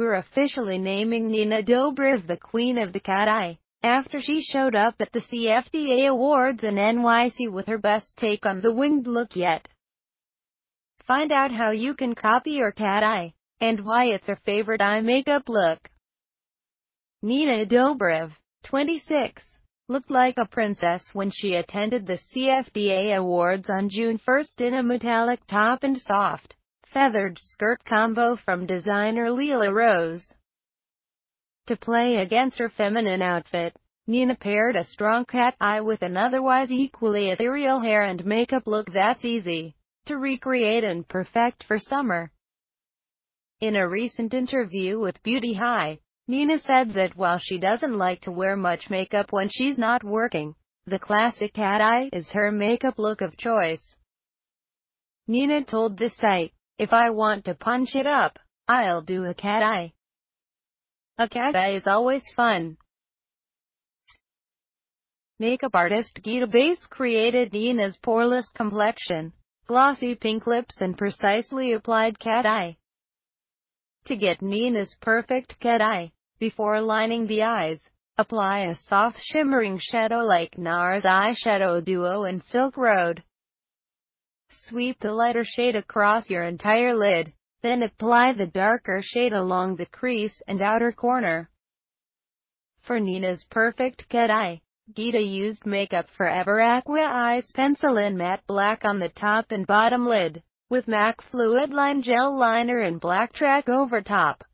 we're officially naming Nina Dobrev the Queen of the Cat Eye, after she showed up at the CFDA Awards in NYC with her best take on the winged look yet. Find out how you can copy your cat eye, and why it's her favorite eye makeup look. Nina Dobrev, 26, looked like a princess when she attended the CFDA Awards on June 1 in a metallic top and soft, feathered skirt combo from designer Lela Rose. To play against her feminine outfit, Nina paired a strong cat eye with an otherwise equally ethereal hair and makeup look that's easy to recreate and perfect for summer. In a recent interview with Beauty High, Nina said that while she doesn't like to wear much makeup when she's not working, the classic cat eye is her makeup look of choice. Nina told the site, if I want to punch it up, I'll do a cat eye. A cat eye is always fun. Makeup artist Gita Bass created Nina's poreless complexion, glossy pink lips and precisely applied cat eye. To get Nina's perfect cat eye, before lining the eyes, apply a soft shimmering shadow like NARS eyeshadow duo in Silk Road. Sweep the lighter shade across your entire lid, then apply the darker shade along the crease and outer corner. For Nina's perfect cat eye, Gita used Makeup Forever Aqua Eyes Pencil in matte black on the top and bottom lid, with MAC Fluid Line Gel Liner in Blacktrack over top.